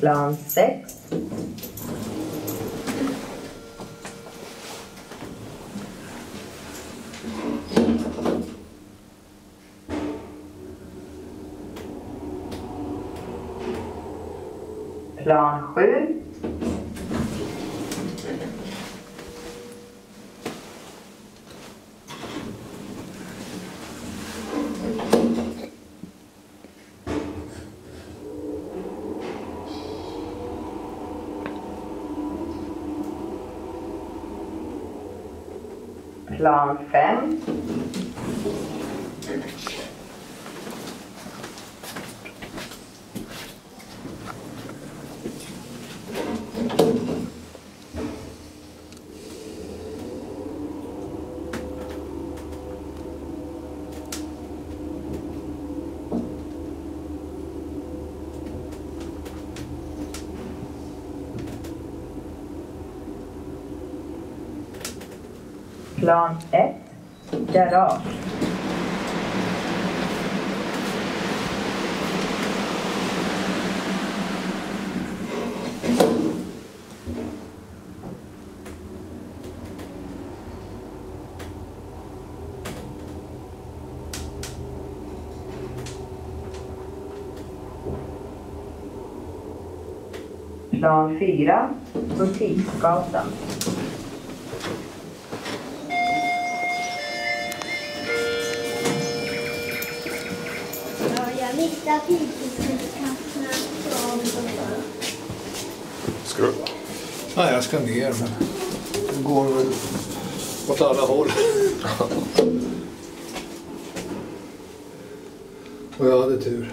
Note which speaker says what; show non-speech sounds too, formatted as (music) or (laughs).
Speaker 1: Plan 6. Plan 7. Plan 5. Plan 1. Garage. Plan 4. Butiksgatan.
Speaker 2: Från
Speaker 3: Ska du?
Speaker 4: Nej, jag ska ner men det går väl åt alla håll. (laughs) Och jag hade tur.